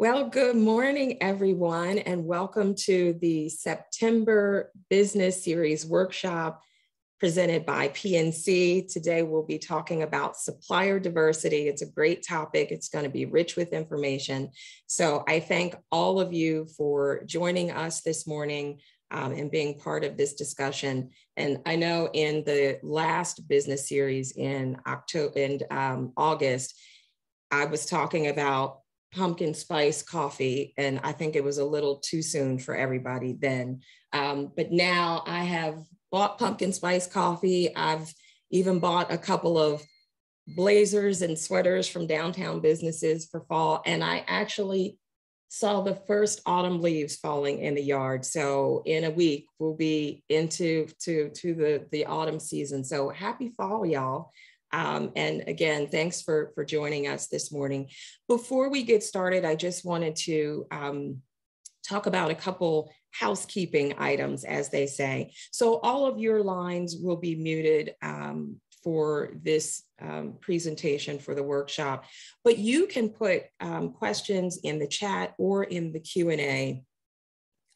Well, good morning, everyone, and welcome to the September Business Series workshop presented by PNC. Today, we'll be talking about supplier diversity. It's a great topic. It's going to be rich with information. So I thank all of you for joining us this morning um, and being part of this discussion. And I know in the last business series in October and um, August, I was talking about pumpkin spice coffee, and I think it was a little too soon for everybody then. Um, but now I have bought pumpkin spice coffee. I've even bought a couple of blazers and sweaters from downtown businesses for fall, and I actually saw the first autumn leaves falling in the yard. So in a week we'll be into to to the the autumn season. So happy fall, y'all. Um, and again, thanks for, for joining us this morning. Before we get started, I just wanted to um, talk about a couple housekeeping items, as they say. So all of your lines will be muted um, for this um, presentation for the workshop, but you can put um, questions in the chat or in the Q&A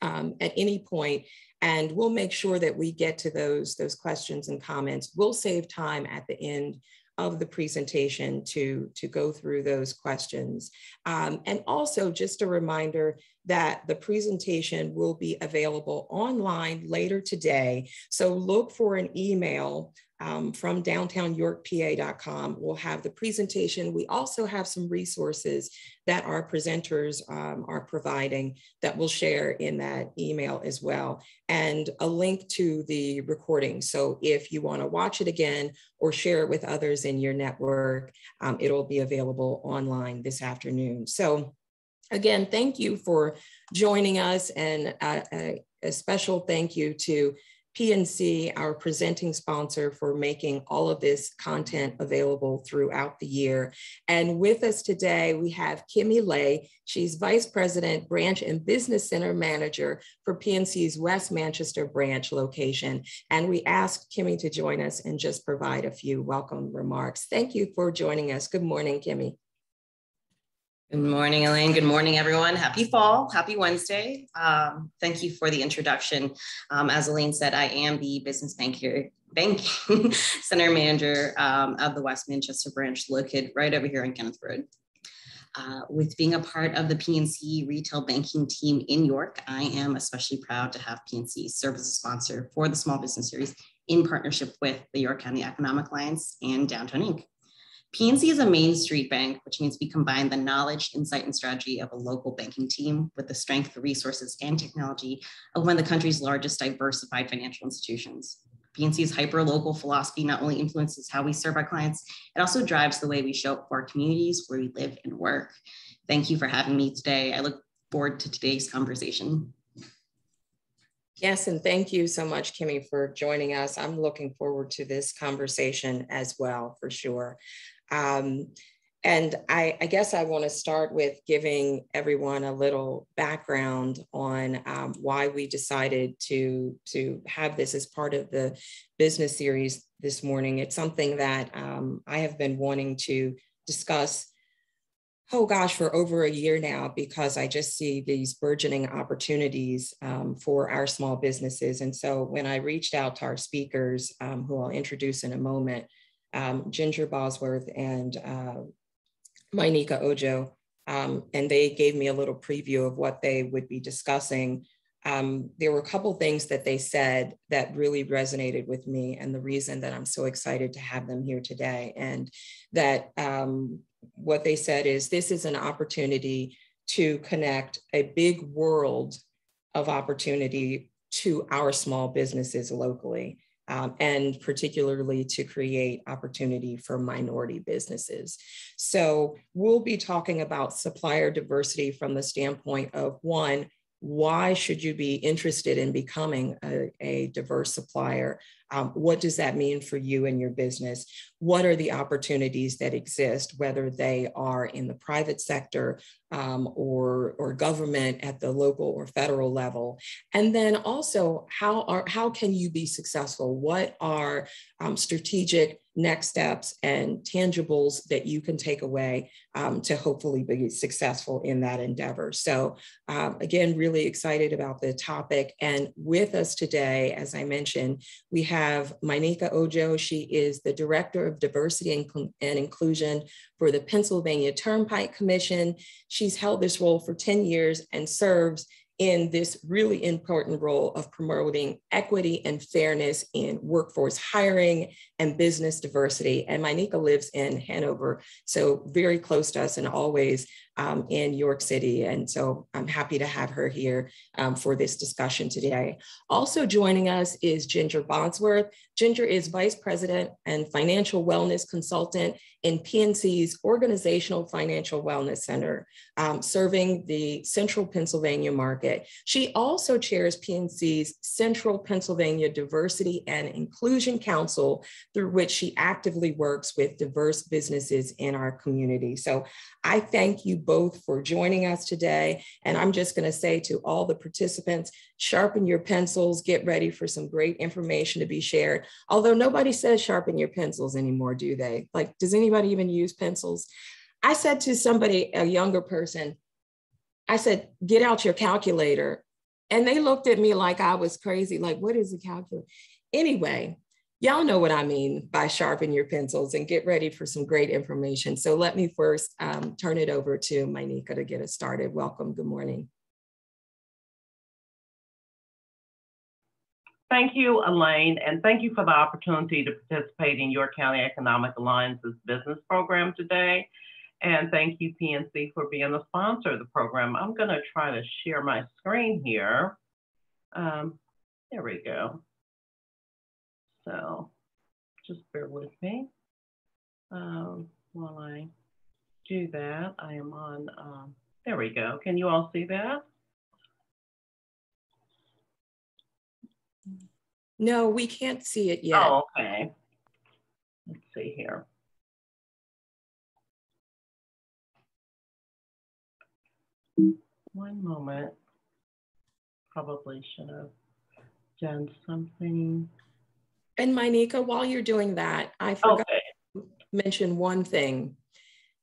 um, at any point and we'll make sure that we get to those, those questions and comments. We'll save time at the end of the presentation to, to go through those questions. Um, and also just a reminder that the presentation will be available online later today. So look for an email um, from downtownyorkpa.com. We'll have the presentation. We also have some resources that our presenters um, are providing that we'll share in that email as well, and a link to the recording. So if you want to watch it again or share it with others in your network, um, it'll be available online this afternoon. So again, thank you for joining us and a, a, a special thank you to PNC, our presenting sponsor, for making all of this content available throughout the year. And with us today, we have Kimmy Lay. She's Vice President, Branch and Business Center Manager for PNC's West Manchester branch location. And we asked Kimmy to join us and just provide a few welcome remarks. Thank you for joining us. Good morning, Kimmy. Good morning, Elaine. Good morning, everyone. Happy fall. Happy Wednesday. Um, thank you for the introduction. Um, as Elaine said, I am the business banker, banking center manager um, of the West Manchester branch located right over here on Kenneth Road. Uh, with being a part of the PNC retail banking team in York, I am especially proud to have PNC serve as a sponsor for the Small Business Series in partnership with the York County Economic Alliance and Downtown Inc. PNC is a Main Street bank, which means we combine the knowledge, insight, and strategy of a local banking team with the strength, resources, and technology of one of the country's largest diversified financial institutions. PNC's hyper-local philosophy not only influences how we serve our clients, it also drives the way we show up for our communities where we live and work. Thank you for having me today. I look forward to today's conversation. Yes, and thank you so much, Kimmy, for joining us. I'm looking forward to this conversation as well, for sure. Um, and I, I, guess I want to start with giving everyone a little background on um, why we decided to, to have this as part of the business series this morning. It's something that um, I have been wanting to discuss, oh gosh, for over a year now, because I just see these burgeoning opportunities um, for our small businesses. And so when I reached out to our speakers, um, who I'll introduce in a moment, um, Ginger Bosworth and uh, Myneca Ojo, um, and they gave me a little preview of what they would be discussing. Um, there were a couple things that they said that really resonated with me, and the reason that I'm so excited to have them here today. And that um, what they said is this is an opportunity to connect a big world of opportunity to our small businesses locally um, and particularly to create opportunity for minority businesses. So we'll be talking about supplier diversity from the standpoint of one, why should you be interested in becoming a, a diverse supplier? Um, what does that mean for you and your business? What are the opportunities that exist, whether they are in the private sector um, or, or government at the local or federal level? And then also, how, are, how can you be successful? What are um, strategic next steps, and tangibles that you can take away um, to hopefully be successful in that endeavor. So um, again, really excited about the topic. And with us today, as I mentioned, we have Myneca Ojo. She is the Director of Diversity and, and Inclusion for the Pennsylvania Turnpike Commission. She's held this role for 10 years and serves in this really important role of promoting equity and fairness in workforce hiring and business diversity. And Myneca lives in Hanover, so very close to us and always um, in York City. And so I'm happy to have her here um, for this discussion today. Also joining us is Ginger Bosworth. Ginger is Vice President and Financial Wellness Consultant in PNC's Organizational Financial Wellness Center, um, serving the Central Pennsylvania market. She also chairs PNC's Central Pennsylvania Diversity and Inclusion Council, through which she actively works with diverse businesses in our community. So I thank you both for joining us today. And I'm just going to say to all the participants, sharpen your pencils, get ready for some great information to be shared. Although nobody says sharpen your pencils anymore, do they? Like, does anybody even use pencils? I said to somebody, a younger person, I said, get out your calculator. And they looked at me like I was crazy, like, what is a calculator? Anyway, y'all know what I mean by sharpen your pencils and get ready for some great information. So let me first um, turn it over to Myneca to get us started. Welcome, good morning. Thank you, Elaine, and thank you for the opportunity to participate in York County Economic Alliance's business program today. And thank you, PNC, for being the sponsor of the program. I'm gonna try to share my screen here. Um, there we go. So just bear with me um, while I do that. I am on, um, there we go. Can you all see that? No, we can't see it yet. Oh, okay. Let's see here. One moment. Probably should have done something. And Myneca, while you're doing that, I forgot okay. to mention one thing.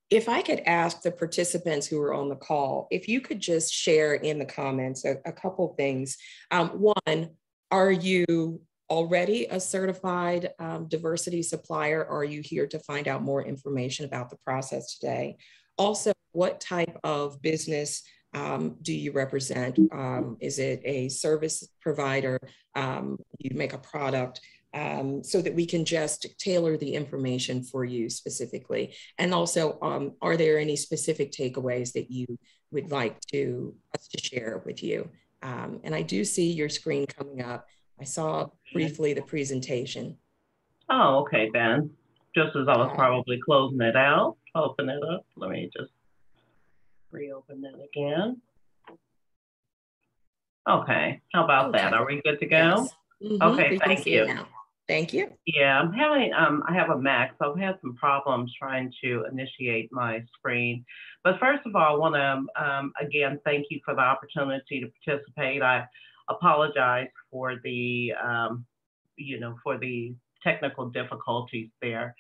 If I could ask the participants who are on the call, if you could just share in the comments a, a couple things. Um, one, are you already a certified um, diversity supplier? Are you here to find out more information about the process today? Also, what type of business um, do you represent? Um, is it a service provider? Um, you make a product? um, so that we can just tailor the information for you specifically. And also, um, are there any specific takeaways that you would like to us to share with you? And I do see your screen coming up. I saw briefly the presentation. Oh, okay, Ben. Just as I was probably closing it out, open it up. Let me just reopen that again. Okay, how about okay. that? Are we good to go? Yes. Mm -hmm. Okay, thank you. Thank you. Yeah, I'm having, um, I have a Mac, so I've had some problems trying to initiate my screen. But first of all, I want to, um, again, thank you for the opportunity to participate. I apologize for the, um, you know, for the technical difficulties there.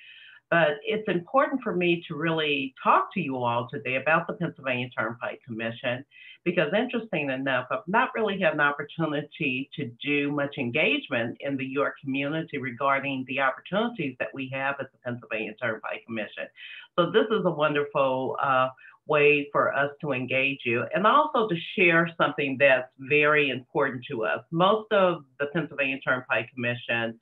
But it's important for me to really talk to you all today about the Pennsylvania Turnpike Commission because interesting enough, I've not really had an opportunity to do much engagement in the York community regarding the opportunities that we have at the Pennsylvania Turnpike Commission. So this is a wonderful uh, way for us to engage you and also to share something that's very important to us. Most of the Pennsylvania Turnpike Commission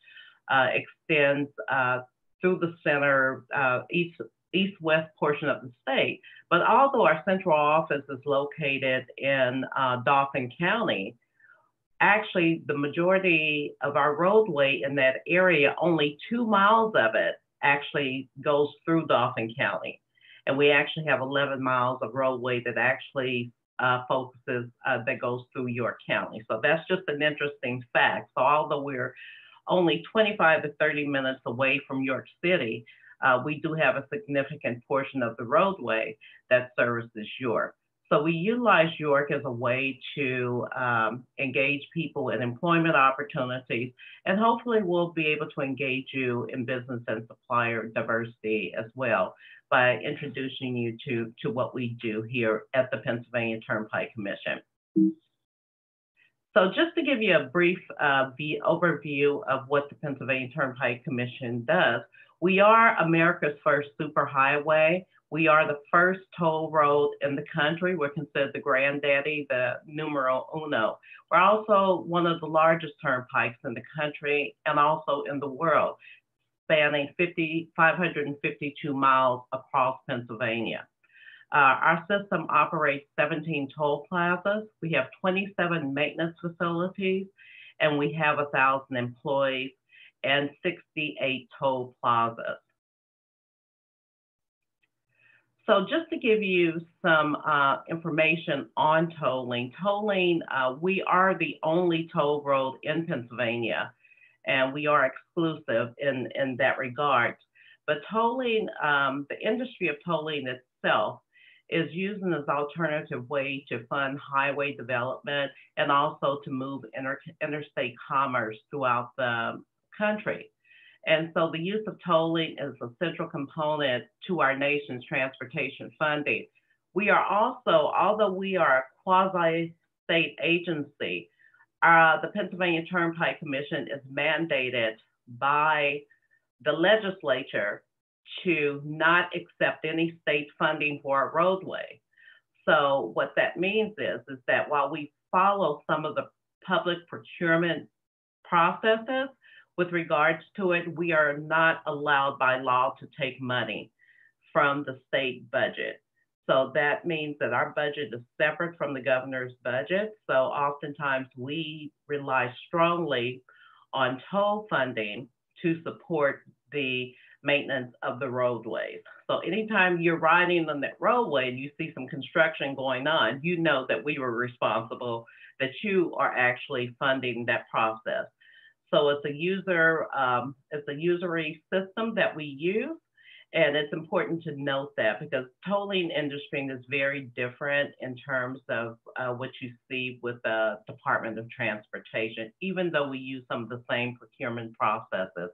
uh, extends uh, through the center, uh, east, east-west portion of the state. But although our central office is located in uh, Dauphin County, actually the majority of our roadway in that area, only two miles of it actually goes through Dauphin County. And we actually have 11 miles of roadway that actually uh, focuses, uh, that goes through York County. So that's just an interesting fact. So although we're only 25 to 30 minutes away from York City, uh, we do have a significant portion of the roadway that services York. So we utilize York as a way to um, engage people in employment opportunities, and hopefully we'll be able to engage you in business and supplier diversity as well by introducing you to, to what we do here at the Pennsylvania Turnpike Commission. So just to give you a brief uh, overview of what the Pennsylvania Turnpike Commission does, we are America's first superhighway. We are the first toll road in the country. We're considered the granddaddy, the numero uno. We're also one of the largest turnpikes in the country and also in the world, spanning 50, 552 miles across Pennsylvania. Uh, our system operates 17 toll plazas. We have 27 maintenance facilities, and we have 1,000 employees and 68 toll plazas. So just to give you some uh, information on tolling, tolling, uh, we are the only toll road in Pennsylvania, and we are exclusive in, in that regard. But tolling, um, the industry of tolling itself is used as alternative way to fund highway development and also to move inter interstate commerce throughout the country. And so the use of tolling is a central component to our nation's transportation funding. We are also, although we are a quasi-state agency, uh, the Pennsylvania Turnpike Commission is mandated by the legislature to not accept any state funding for a roadway. So what that means is, is that while we follow some of the public procurement processes, with regards to it, we are not allowed by law to take money from the state budget. So that means that our budget is separate from the governor's budget. So oftentimes we rely strongly on toll funding to support the maintenance of the roadways. So anytime you're riding on that roadway and you see some construction going on, you know that we were responsible, that you are actually funding that process. So it's a user, um, it's a usury system that we use. And it's important to note that because tolling industry is very different in terms of uh, what you see with the Department of Transportation, even though we use some of the same procurement processes.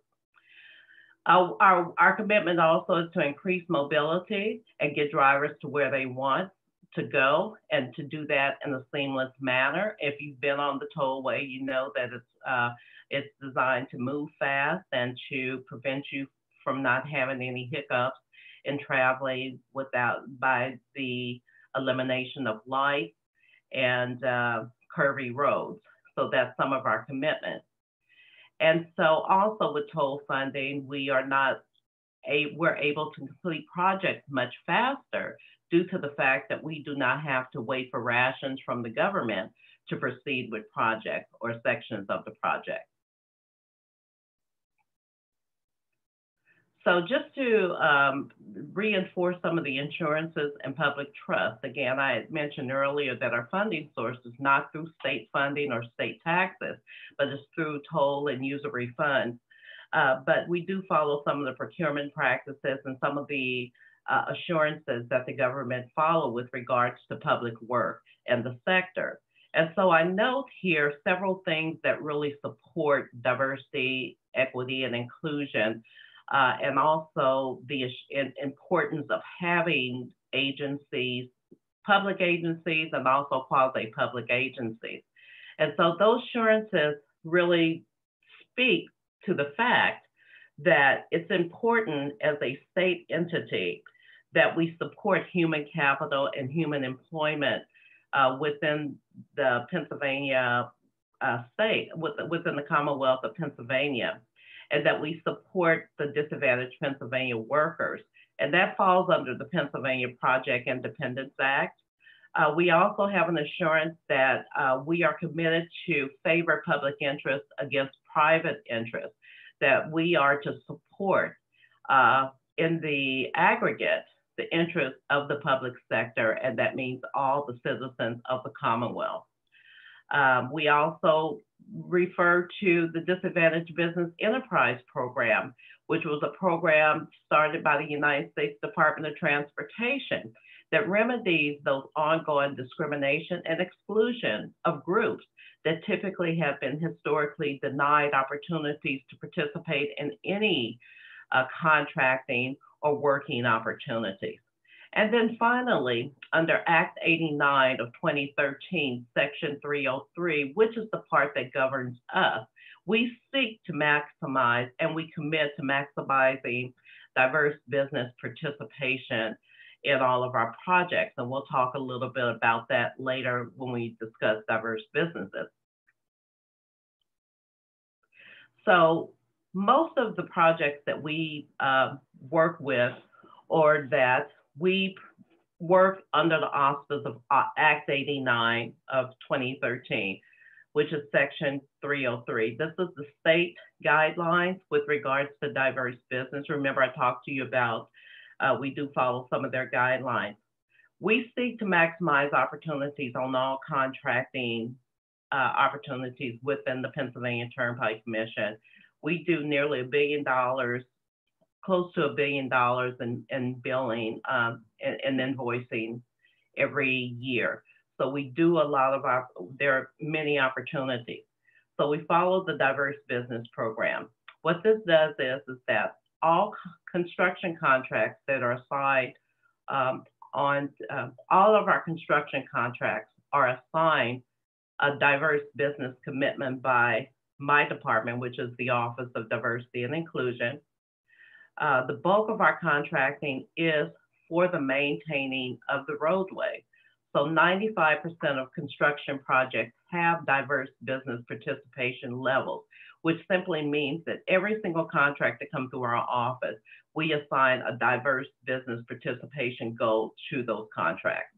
Our, our, our commitment also is to increase mobility and get drivers to where they want to go and to do that in a seamless manner. If you've been on the tollway, you know that it's uh, it's designed to move fast and to prevent you from not having any hiccups in traveling without by the elimination of lights and uh, curvy roads. So that's some of our commitments. And so also with toll funding, we are not a, we're able to complete projects much faster due to the fact that we do not have to wait for rations from the government to proceed with projects or sections of the project. So just to um, reinforce some of the insurances and public trust, again, I mentioned earlier that our funding source is not through state funding or state taxes, but it's through toll and usury funds. Uh, but we do follow some of the procurement practices and some of the uh, assurances that the government follow with regards to public work and the sector. And so I note here several things that really support diversity, equity, and inclusion uh, and also the importance of having agencies, public agencies, and also quasi-public agencies. And so those assurances really speak to the fact that it's important as a state entity that we support human capital and human employment uh, within the Pennsylvania uh, state, within the Commonwealth of Pennsylvania and that we support the disadvantaged Pennsylvania workers. And that falls under the Pennsylvania Project Independence Act. Uh, we also have an assurance that uh, we are committed to favor public interest against private interest, that we are to support uh, in the aggregate the interest of the public sector, and that means all the citizens of the Commonwealth. Um, we also refer to the Disadvantaged Business Enterprise Program, which was a program started by the United States Department of Transportation that remedies those ongoing discrimination and exclusion of groups that typically have been historically denied opportunities to participate in any uh, contracting or working opportunities. And then finally, under Act 89 of 2013, Section 303, which is the part that governs us, we seek to maximize and we commit to maximizing diverse business participation in all of our projects. And we'll talk a little bit about that later when we discuss diverse businesses. So most of the projects that we uh, work with or that we work under the auspices of uh, Act 89 of 2013, which is Section 303. This is the state guidelines with regards to diverse business. Remember, I talked to you about uh, we do follow some of their guidelines. We seek to maximize opportunities on all contracting uh, opportunities within the Pennsylvania Turnpike Commission. We do nearly a billion dollars, close to a billion dollars in, in billing um, and, and invoicing every year. So we do a lot of our, there are many opportunities. So we follow the diverse business program. What this does is, is that all construction contracts that are assigned um, on uh, all of our construction contracts are assigned a diverse business commitment by my department, which is the Office of Diversity and Inclusion. Uh, the bulk of our contracting is for the maintaining of the roadway. So 95% of construction projects have diverse business participation levels, which simply means that every single contract that comes through our office, we assign a diverse business participation goal to those contracts.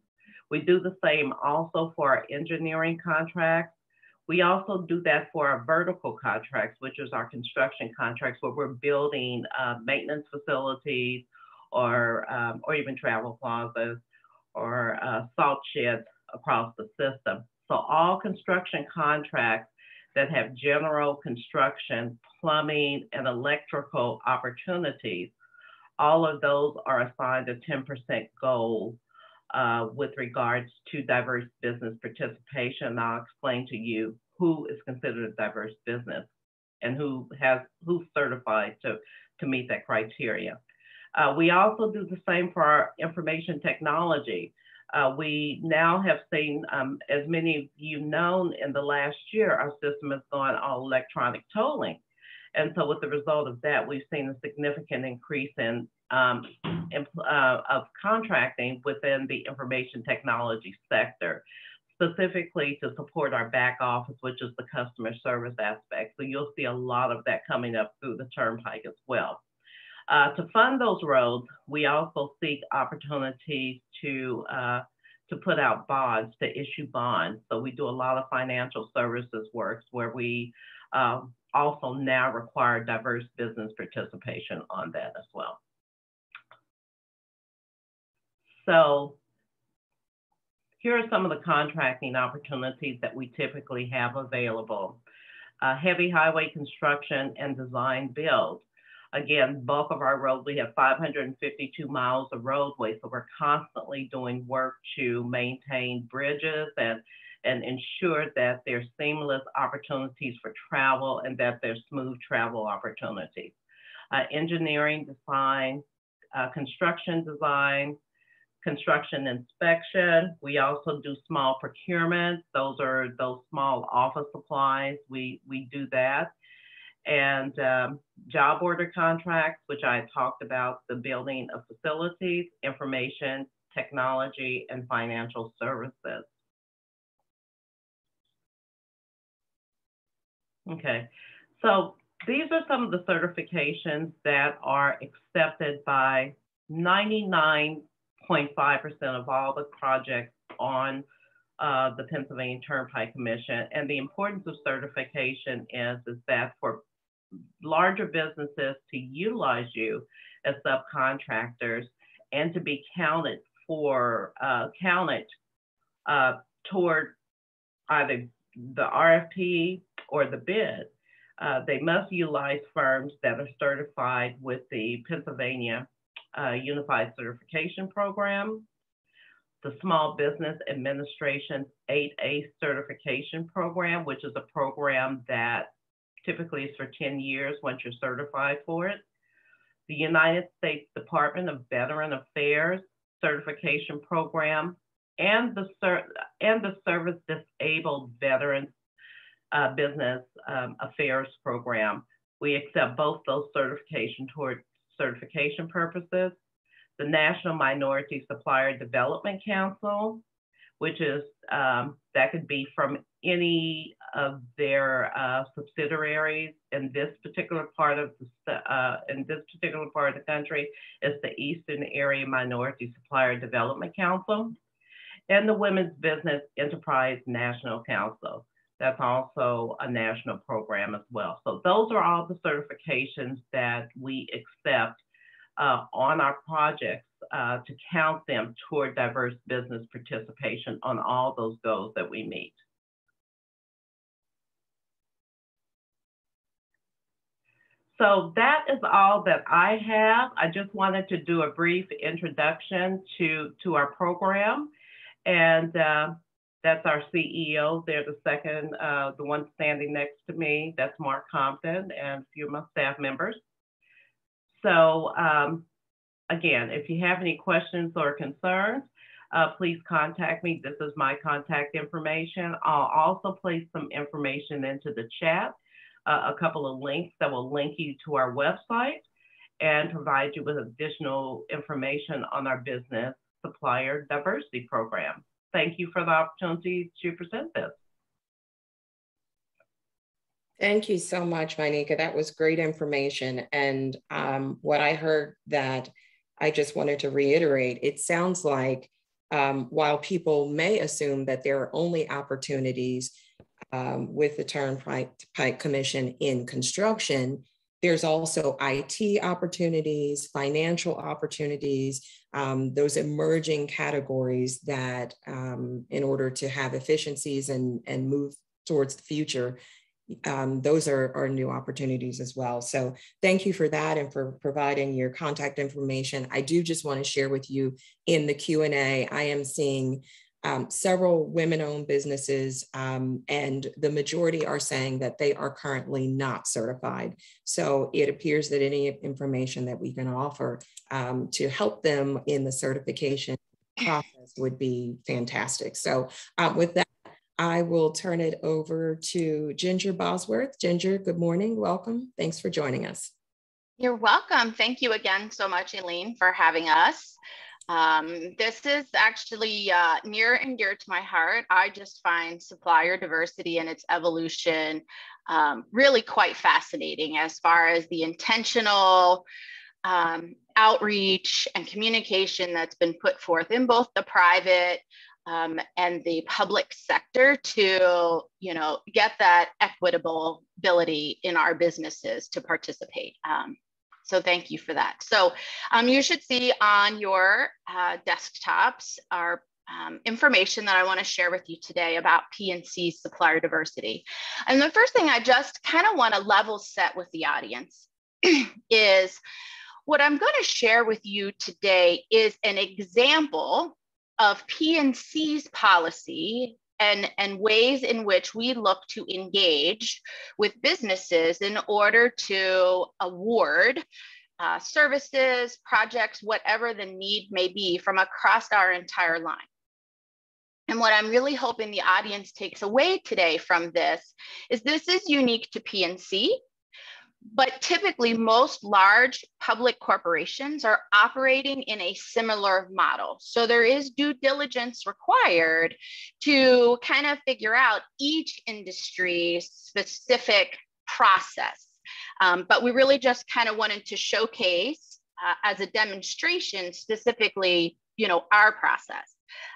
We do the same also for our engineering contracts. We also do that for our vertical contracts, which is our construction contracts where we're building uh, maintenance facilities or, um, or even travel plazas or uh, salt sheds across the system. So all construction contracts that have general construction, plumbing, and electrical opportunities, all of those are assigned a 10% goal uh, with regards to diverse business participation. I'll explain to you who is considered a diverse business and who has who's certified to, to meet that criteria. Uh, we also do the same for our information technology. Uh, we now have seen, um, as many of you know, in the last year, our system has gone all electronic tolling. And so with the result of that, we've seen a significant increase in, um, in uh, of contracting within the information technology sector, specifically to support our back office, which is the customer service aspect. So you'll see a lot of that coming up through the turnpike as well. Uh, to fund those roads, we also seek opportunities to uh, to put out bonds, to issue bonds. So we do a lot of financial services works where we um, also now require diverse business participation on that as well. So here are some of the contracting opportunities that we typically have available. Uh, heavy highway construction and design build. Again, bulk of our road, we have 552 miles of roadway, so we're constantly doing work to maintain bridges and, and ensure that there's seamless opportunities for travel and that there's smooth travel opportunities. Uh, engineering design, uh, construction design, construction inspection. We also do small procurements. Those are those small office supplies. We, we do that and um, job order contracts, which I talked about, the building of facilities, information, technology, and financial services. Okay, so these are some of the certifications that are accepted by 99.5% of all the projects on uh, the Pennsylvania Turnpike Commission. And the importance of certification is, is that for larger businesses to utilize you as subcontractors and to be counted for uh, counted uh, toward either the RFP or the bid. Uh, they must utilize firms that are certified with the Pennsylvania uh, Unified Certification Program. the Small Business Administration 8A certification program, which is a program that typically is for 10 years once you're certified for it. The United States Department of Veteran Affairs certification program and the, and the Service Disabled Veterans uh, Business um, Affairs program. We accept both those certification toward certification purposes. The National Minority Supplier Development Council, which is, um, that could be from any of their uh, subsidiaries in this particular part of the, uh, in this particular part of the country, is the Eastern Area Minority Supplier Development Council and the Women's Business Enterprise National Council. That's also a national program as well. So those are all the certifications that we accept uh, on our projects uh, to count them toward diverse business participation on all those goals that we meet. So that is all that I have. I just wanted to do a brief introduction to, to our program. And uh, that's our CEO. They're the second, uh, the one standing next to me. That's Mark Compton and a few of my staff members. So um, again, if you have any questions or concerns, uh, please contact me. This is my contact information. I'll also place some information into the chat, uh, a couple of links that will link you to our website and provide you with additional information on our business supplier diversity program. Thank you for the opportunity to present this. Thank you so much, Monica. That was great information. And um, what I heard that I just wanted to reiterate, it sounds like um, while people may assume that there are only opportunities um, with the Turnpike Commission in construction, there's also IT opportunities, financial opportunities, um, those emerging categories that um, in order to have efficiencies and, and move towards the future, um, those are, are new opportunities as well. So thank you for that and for providing your contact information. I do just want to share with you in the Q&A, I am seeing um, several women-owned businesses, um, and the majority are saying that they are currently not certified. So it appears that any information that we can offer um, to help them in the certification process would be fantastic. So um, with that, I will turn it over to Ginger Bosworth. Ginger, good morning, welcome. Thanks for joining us. You're welcome. Thank you again so much, Elaine, for having us. Um, this is actually uh, near and dear to my heart. I just find supplier diversity and its evolution um, really quite fascinating as far as the intentional um, outreach and communication that's been put forth in both the private um, and the public sector to you know get that equitable ability in our businesses to participate um, so thank you for that. So um, you should see on your uh, desktops our um, information that I want to share with you today about PNC supplier diversity. And the first thing I just kind of want to level set with the audience is what I'm going to share with you today is an example of PNC's policy and, and ways in which we look to engage with businesses in order to award uh, services, projects, whatever the need may be from across our entire line. And what I'm really hoping the audience takes away today from this is this is unique to PNC but typically, most large public corporations are operating in a similar model. So there is due diligence required to kind of figure out each industry's specific process. Um, but we really just kind of wanted to showcase uh, as a demonstration specifically, you know, our process.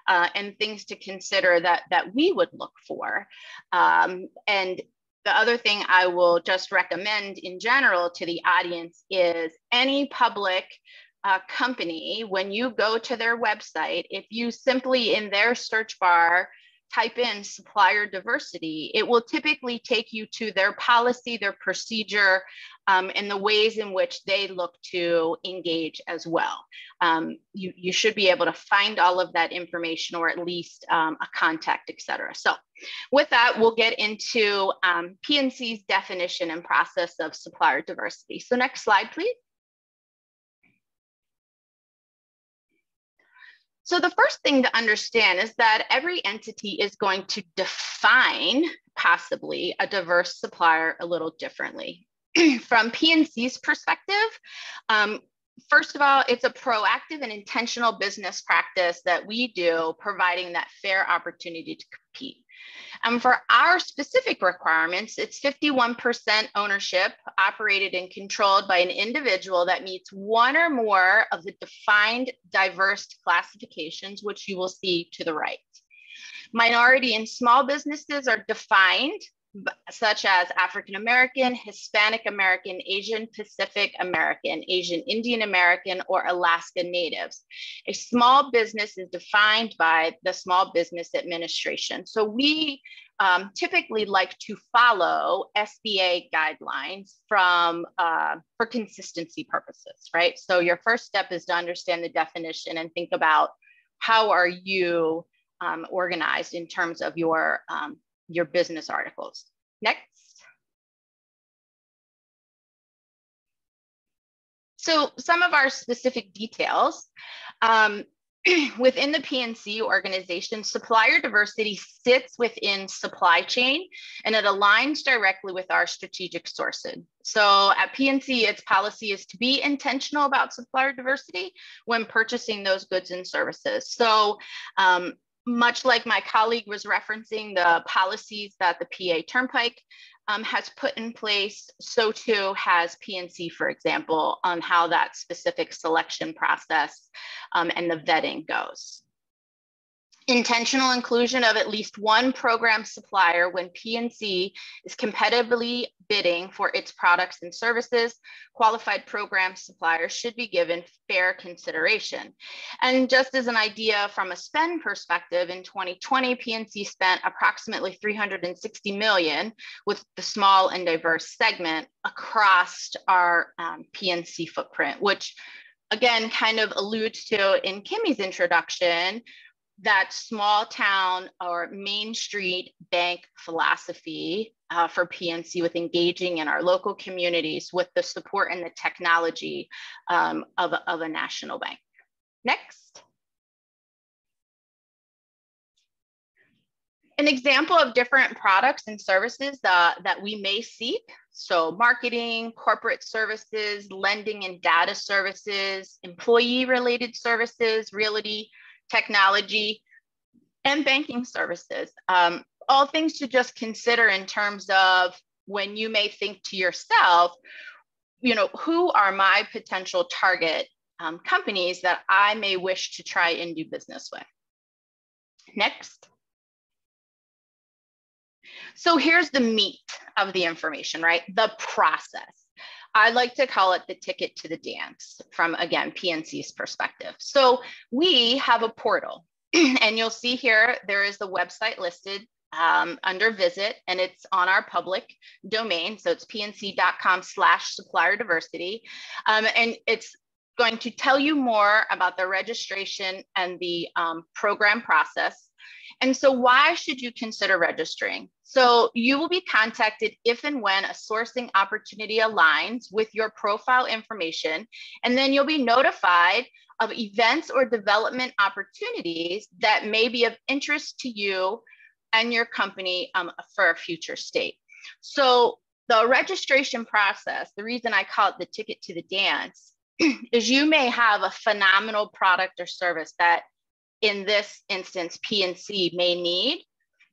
Uh, and things to consider that that we would look for. Um, and the other thing I will just recommend in general to the audience is any public uh, company, when you go to their website, if you simply in their search bar type in supplier diversity, it will typically take you to their policy, their procedure, um, and the ways in which they look to engage as well. Um, you, you should be able to find all of that information or at least um, a contact, et cetera. So with that, we'll get into um, PNC's definition and process of supplier diversity. So next slide, please. So the first thing to understand is that every entity is going to define possibly a diverse supplier a little differently. From PNC's perspective, um, first of all, it's a proactive and intentional business practice that we do, providing that fair opportunity to compete. And for our specific requirements, it's 51% ownership operated and controlled by an individual that meets one or more of the defined diverse classifications, which you will see to the right. Minority and small businesses are defined such as African American, Hispanic American, Asian Pacific American, Asian Indian American, or Alaska Natives. A small business is defined by the Small Business Administration. So we um, typically like to follow SBA guidelines from uh, for consistency purposes, right? So your first step is to understand the definition and think about how are you um, organized in terms of your um, your business articles. Next. So some of our specific details. Um, within the PNC organization, supplier diversity sits within supply chain and it aligns directly with our strategic sourcing. So at PNC, its policy is to be intentional about supplier diversity when purchasing those goods and services. So um, much like my colleague was referencing the policies that the PA Turnpike um, has put in place, so too has PNC, for example, on how that specific selection process um, and the vetting goes intentional inclusion of at least one program supplier when PNC is competitively bidding for its products and services, qualified program suppliers should be given fair consideration. And just as an idea from a spend perspective, in 2020, PNC spent approximately 360 million with the small and diverse segment across our um, PNC footprint, which again kind of alludes to in Kimmy's introduction, that small town or main street bank philosophy uh, for PNC with engaging in our local communities with the support and the technology um, of, of a national bank. Next. An example of different products and services uh, that we may seek. So marketing, corporate services, lending and data services, employee related services, realty, technology, and banking services. Um, all things to just consider in terms of when you may think to yourself, you know, who are my potential target um, companies that I may wish to try and do business with. Next. So here's the meat of the information, right? The process. I like to call it the ticket to the dance from, again, PNC's perspective. So we have a portal, and you'll see here there is the website listed um, under visit, and it's on our public domain. So it's pnc.com slash supplier diversity. Um, and it's going to tell you more about the registration and the um, program process. And so why should you consider registering? So you will be contacted if and when a sourcing opportunity aligns with your profile information, and then you'll be notified of events or development opportunities that may be of interest to you and your company um, for a future state. So the registration process, the reason I call it the ticket to the dance, is you may have a phenomenal product or service that in this instance, PNC may need,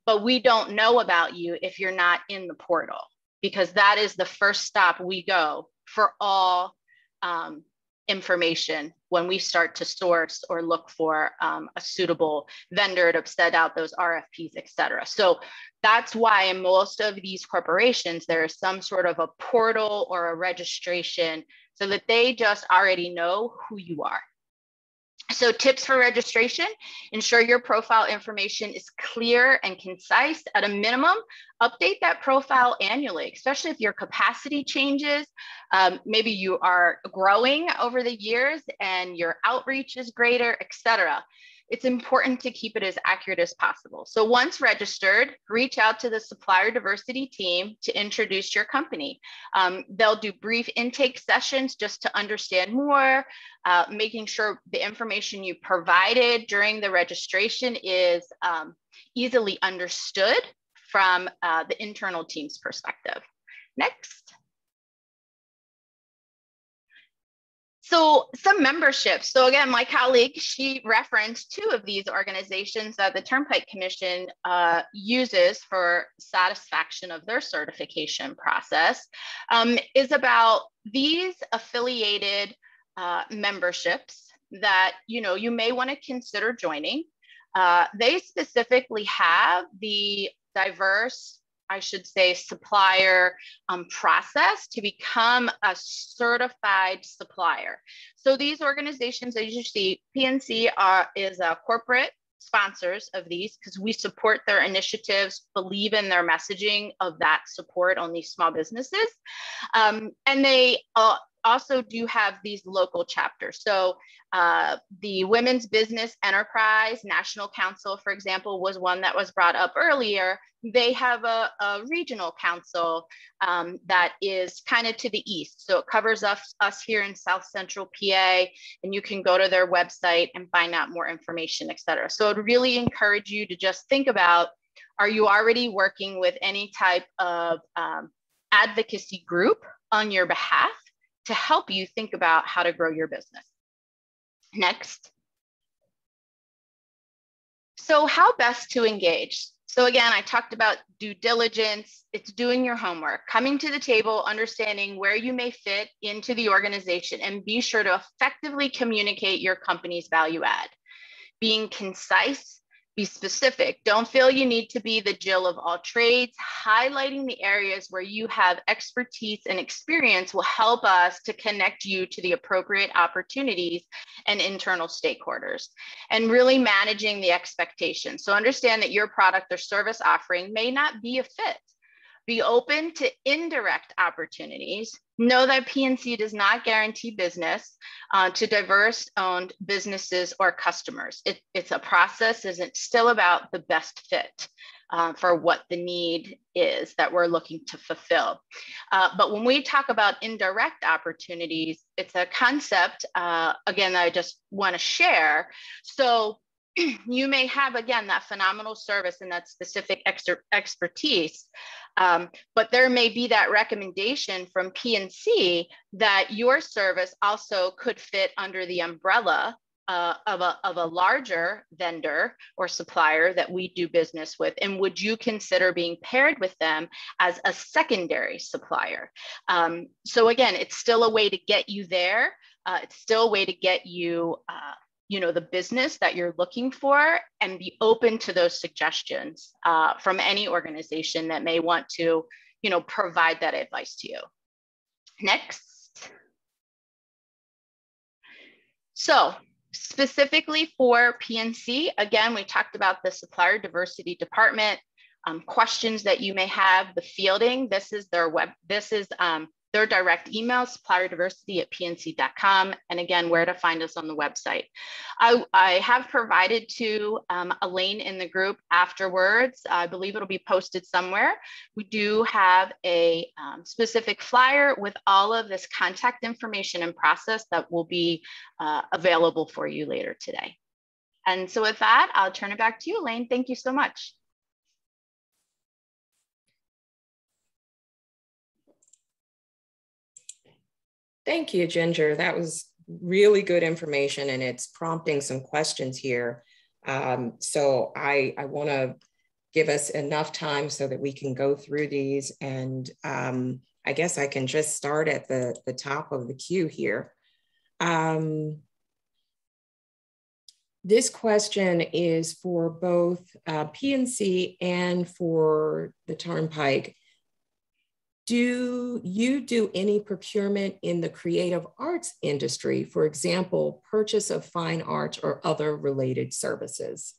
but we don't know about you if you're not in the portal because that is the first stop we go for all um, information when we start to source or look for um, a suitable vendor to set out those RFPs, et cetera. So that's why in most of these corporations, there is some sort of a portal or a registration so that they just already know who you are So tips for registration, ensure your profile information is clear and concise. At a minimum, update that profile annually, especially if your capacity changes. Um, maybe you are growing over the years and your outreach is greater, etc it's important to keep it as accurate as possible. So once registered, reach out to the supplier diversity team to introduce your company. Um, they'll do brief intake sessions just to understand more, uh, making sure the information you provided during the registration is um, easily understood from uh, the internal team's perspective. Next. So some memberships. So again, my colleague, she referenced two of these organizations that the Turnpike Commission uh, uses for satisfaction of their certification process, um, is about these affiliated uh, memberships that you know you may want to consider joining. Uh, they specifically have the diverse I should say, supplier um, process to become a certified supplier. So these organizations, as you see, PNC are, is a corporate sponsors of these because we support their initiatives, believe in their messaging of that support on these small businesses. Um, and they uh, also do have these local chapters. So uh, the Women's Business Enterprise National Council, for example, was one that was brought up earlier. They have a, a regional council um, that is kind of to the east. So it covers us, us here in South Central PA, and you can go to their website and find out more information, et cetera. So I'd really encourage you to just think about, are you already working with any type of um, advocacy group on your behalf? To help you think about how to grow your business. Next. So how best to engage? So again, I talked about due diligence. It's doing your homework, coming to the table, understanding where you may fit into the organization, and be sure to effectively communicate your company's value add. Being concise be specific. Don't feel you need to be the Jill of all trades. Highlighting the areas where you have expertise and experience will help us to connect you to the appropriate opportunities and internal stakeholders. And really managing the expectations. So understand that your product or service offering may not be a fit. Be open to indirect opportunities. Know that PNC does not guarantee business uh, to diverse owned businesses or customers. It, it's a process, is it still about the best fit uh, for what the need is that we're looking to fulfill. Uh, but when we talk about indirect opportunities, it's a concept, uh, again, I just wanna share. So you may have again that phenomenal service and that specific expertise um, but there may be that recommendation from pnc that your service also could fit under the umbrella uh, of, a, of a larger vendor or supplier that we do business with? And would you consider being paired with them as a secondary supplier? Um, so, again, it's still a way to get you there. Uh, it's still a way to get you uh, you know the business that you're looking for and be open to those suggestions uh, from any organization that may want to you know provide that advice to you. Next. So specifically for pnc again we talked about the supplier diversity department um, questions that you may have the fielding. This is their web this is um, their direct email, supplierdiversity at pnc.com, and again, where to find us on the website. I, I have provided to um, Elaine in the group afterwards. I believe it'll be posted somewhere. We do have a um, specific flyer with all of this contact information and process that will be uh, available for you later today. And so with that, I'll turn it back to you, Elaine. Thank you so much. Thank you, Ginger. That was really good information and it's prompting some questions here. Um, so I, I want to give us enough time so that we can go through these. And um, I guess I can just start at the, the top of the queue here. Um, this question is for both uh, PNC and for the Turnpike. Do you do any procurement in the creative arts industry? For example, purchase of fine art or other related services?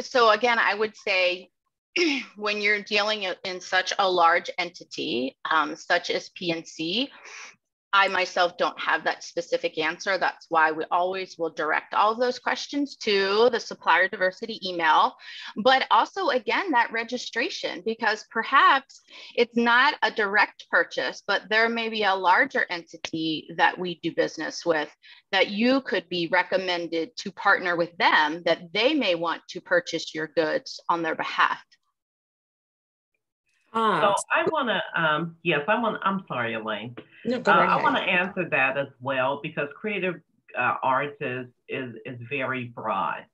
So again, I would say when you're dealing in such a large entity, um, such as PNC, I myself don't have that specific answer. That's why we always will direct all of those questions to the supplier diversity email, but also again, that registration, because perhaps it's not a direct purchase, but there may be a larger entity that we do business with that you could be recommended to partner with them that they may want to purchase your goods on their behalf. Ah. So I want to, um, yes, I want. I'm sorry, Elaine. No, go uh, I want to answer that as well because creative uh, arts is, is is very broad.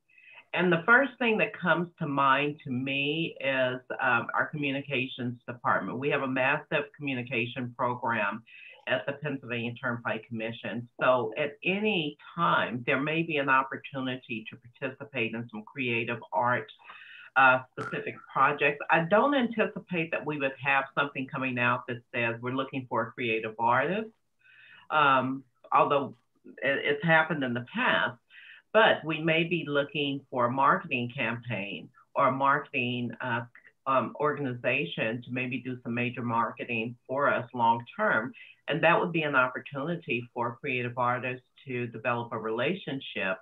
And the first thing that comes to mind to me is um, our communications department. We have a massive communication program at the Pennsylvania Turnpike Commission. So at any time, there may be an opportunity to participate in some creative art uh, specific projects. I don't anticipate that we would have something coming out that says we're looking for a creative artist, um, although it, it's happened in the past. But we may be looking for a marketing campaign or a marketing uh, um, organization to maybe do some major marketing for us long term. And that would be an opportunity for creative artists to develop a relationship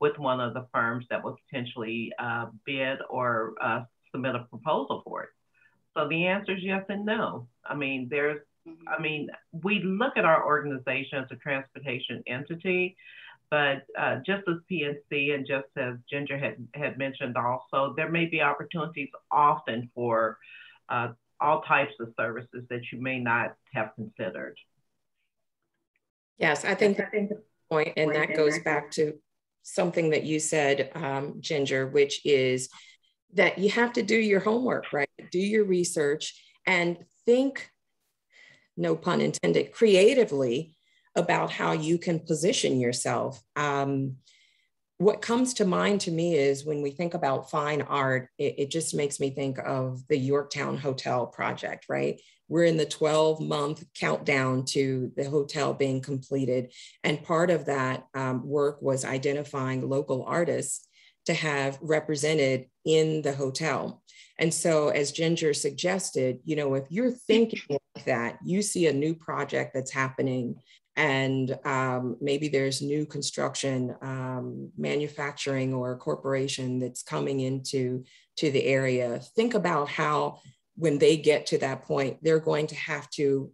with one of the firms that would potentially uh, bid or uh, submit a proposal for it. So the answer is yes and no. I mean, there's, I mean, we look at our organization as a transportation entity, but uh, just as PNC and just as Ginger had, had mentioned also, there may be opportunities often for uh, all types of services that you may not have considered. Yes, I think, I think the point, and that goes back to something that you said, um, Ginger, which is that you have to do your homework, right? Do your research and think, no pun intended, creatively about how you can position yourself. Um, what comes to mind to me is when we think about fine art, it, it, just makes me think of the Yorktown Hotel project, right? We're in the 12 month countdown to the hotel being completed. And part of that um, work was identifying local artists to have represented in the hotel. And so, as Ginger suggested, you know, if you're thinking like that, you see a new project that's happening and um, maybe there's new construction um, manufacturing or corporation that's coming into to the area. Think about how when they get to that point they're going to have to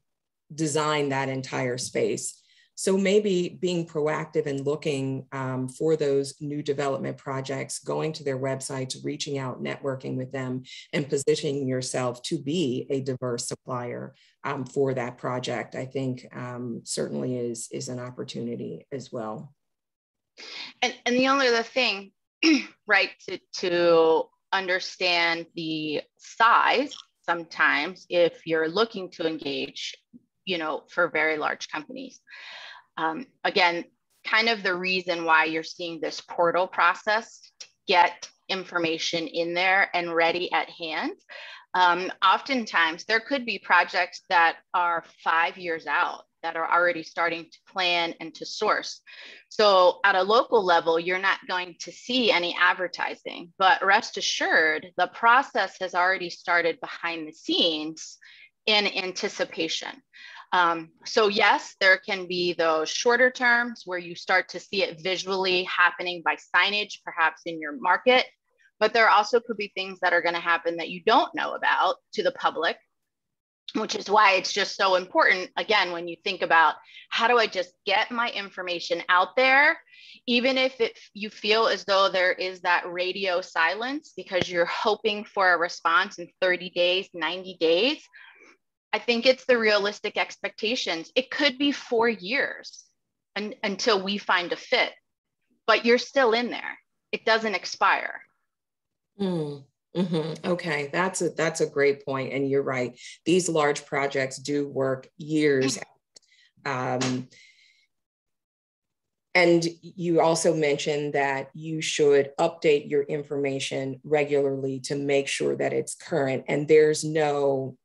design that entire space so maybe being proactive and looking um, for those new development projects, going to their websites, reaching out, networking with them, and positioning yourself to be a diverse supplier um, for that project, I think um, certainly is, is an opportunity as well. And, and the only other thing, right, to, to understand the size sometimes if you're looking to engage you know for very large companies um, again, kind of the reason why you're seeing this portal process to get information in there and ready at hand. Um, oftentimes, there could be projects that are five years out that are already starting to plan and to source. So, at a local level, you're not going to see any advertising, but rest assured, the process has already started behind the scenes in anticipation. Um, so yes, there can be those shorter terms where you start to see it visually happening by signage, perhaps in your market, but there also could be things that are gonna happen that you don't know about to the public, which is why it's just so important, again, when you think about how do I just get my information out there, even if it, you feel as though there is that radio silence because you're hoping for a response in 30 days, 90 days, I think it's the realistic expectations. It could be four years and, until we find a fit, but you're still in there. It doesn't expire. Mm, mm-hmm. Okay, that's a that's a great point, and you're right. These large projects do work years. um, and you also mentioned that you should update your information regularly to make sure that it's current and there's no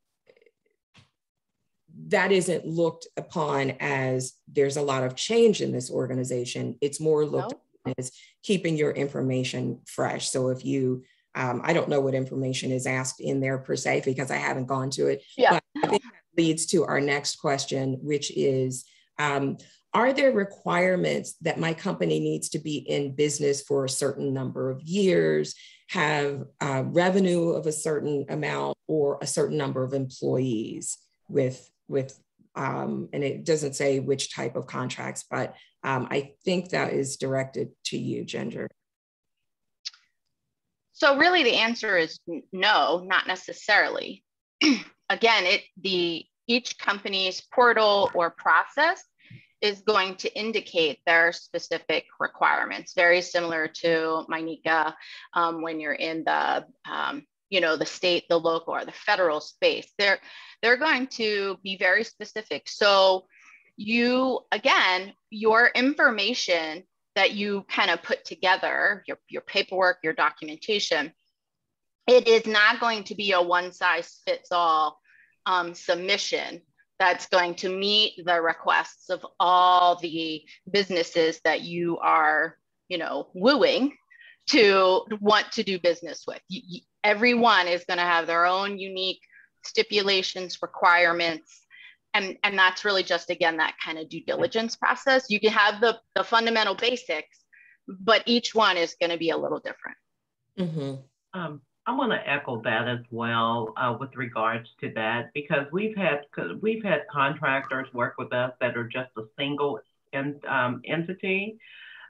that isn't looked upon as there's a lot of change in this organization it's more looked no. as keeping your information fresh so if you um, i don't know what information is asked in there per se because i haven't gone to it yeah. but i think that leads to our next question which is um, are there requirements that my company needs to be in business for a certain number of years, have uh, revenue of a certain amount, or a certain number of employees with with um, and it doesn't say which type of contracts, but um, I think that is directed to you, Ginger. So really, the answer is no, not necessarily. Again, it the each company's portal or process is going to indicate their specific requirements, very similar to Myneca um, when you're in the, um, you know, the state, the local, or the federal space. They're, they're going to be very specific. So you, again, your information that you kind of put together, your, your paperwork, your documentation, it is not going to be a one size fits all um, submission that's going to meet the requests of all the businesses that you are, you know, wooing to want to do business with. Everyone is going to have their own unique stipulations, requirements, and, and that's really just, again, that kind of due diligence process. You can have the, the fundamental basics, but each one is going to be a little different. Mm-hmm. Um, I want to echo that as well uh, with regards to that because we've had we've had contractors work with us that are just a single in, um, entity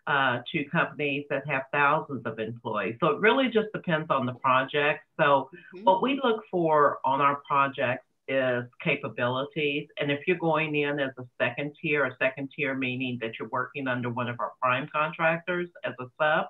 uh, to companies that have thousands of employees. So it really just depends on the project. So mm-hmm. what we look for on our projects is capabilities. And if you're going in as a second tier, a second tier meaning that you're working under one of our prime contractors as a sub,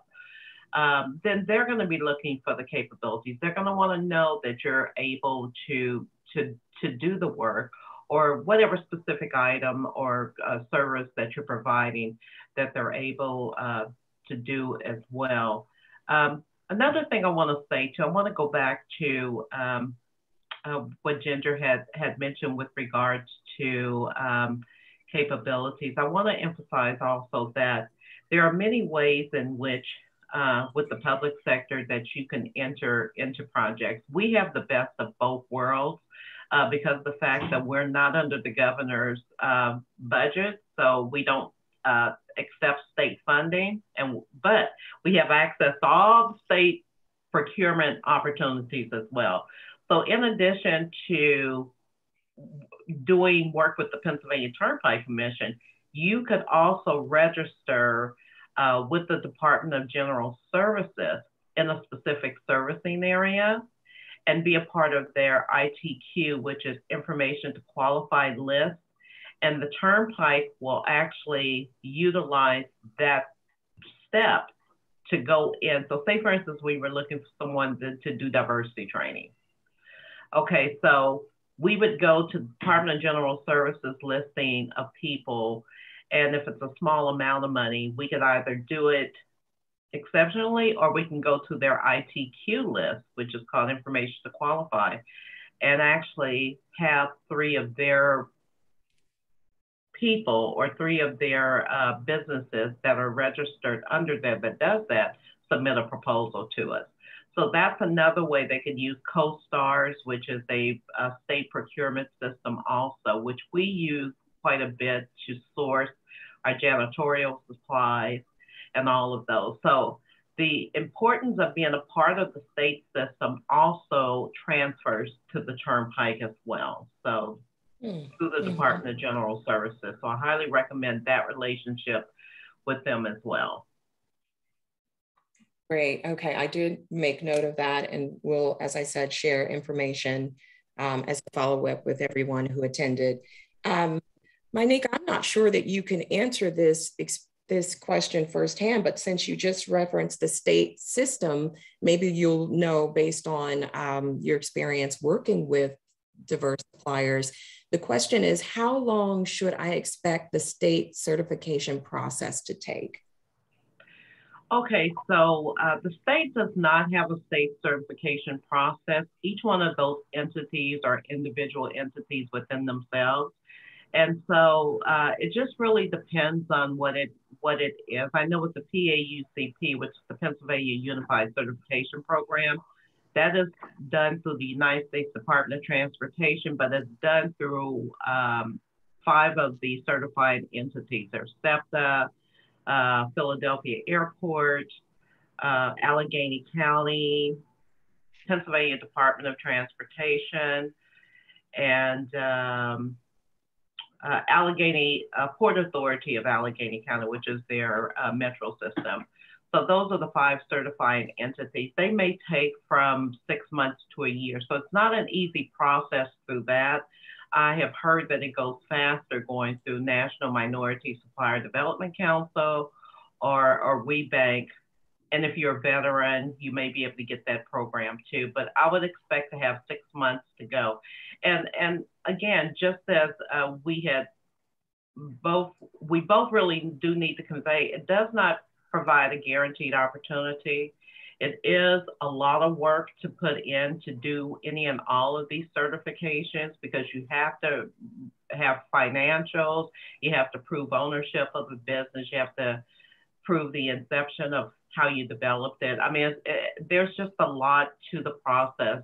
um, then they're going to be looking for the capabilities. They're going to want to know that you're able to to to do the work or whatever specific item or uh, service that you're providing that they're able uh, to do as well. Um, another thing I want to say too, I want to go back to um, uh, what Ginger had had mentioned with regards to um, capabilities. I want to emphasize also that there are many ways in which uh, with the public sector that you can enter into projects. We have the best of both worlds uh, because of the fact that we're not under the governor's uh, budget, so we don't uh, accept state funding, and but we have access to all the state procurement opportunities as well. So in addition to doing work with the Pennsylvania Turnpike Commission, you could also register uh, with the Department of General Services in a specific servicing area and be a part of their ITQ, which is Information to Qualified List. And the Turnpike will actually utilize that step to go in. So say for instance, we were looking for someone to, to do diversity training. Okay, so we would go to the Department of General Services listing of people and if it's a small amount of money, we could either do it exceptionally or we can go to their ITQ list, which is called Information to Qualify, and actually have three of their people or three of their uh, businesses that are registered under them that does that submit a proposal to us. So that's another way they could use CoStars, which is a, a state procurement system also, which we use quite a bit to source our janitorial supplies, and all of those. So the importance of being a part of the state system also transfers to the turnpike as well. So mm. through the mm-hmm. Department of General Services. So I highly recommend that relationship with them as well. Great. Okay. I did make note of that and will, as I said, share information um, as a follow up with everyone who attended. Um, Myneca, I'm not sure that you can answer this this question firsthand, but since you just referenced the state system, maybe you'll know based on um, your experience working with diverse suppliers. The question is, how long should I expect the state certification process to take? Okay, so uh, the state does not have a state certification process. Each one of those entities are individual entities within themselves. And so uh, it just really depends on what it what it is. I know with the PAUCP, which is the Pennsylvania Unified Certification Program, that is done through the United States Department of Transportation, but it's done through um, five of the certified entities. There's SEPTA, uh, Philadelphia Airport, uh, Allegheny County, Pennsylvania Department of Transportation, and um, uh, Allegheny uh, Port Authority of Allegheny County, which is their uh, metro system. So those are the five certifying entities. They may take from six months to a year. So it's not an easy process through that. I have heard that it goes faster going through National Minority Supplier Development Council or, or WBENC. And if you're a veteran, you may be able to get that program too. But I would expect to have six months to go. And, and again, just as uh, we had both, we both really do need to convey, it does not provide a guaranteed opportunity. It is a lot of work to put in to do any and all of these certifications because you have to have financials, you have to prove ownership of the business, you have to prove the inception of how you developed it. I mean, it, there's just a lot to the process